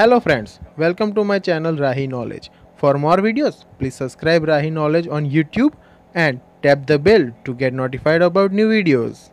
Hello friends, welcome to my channel Rahi Knowledge. For more videos, please subscribe Rahi Knowledge on YouTube and tap the bell to get notified about new videos.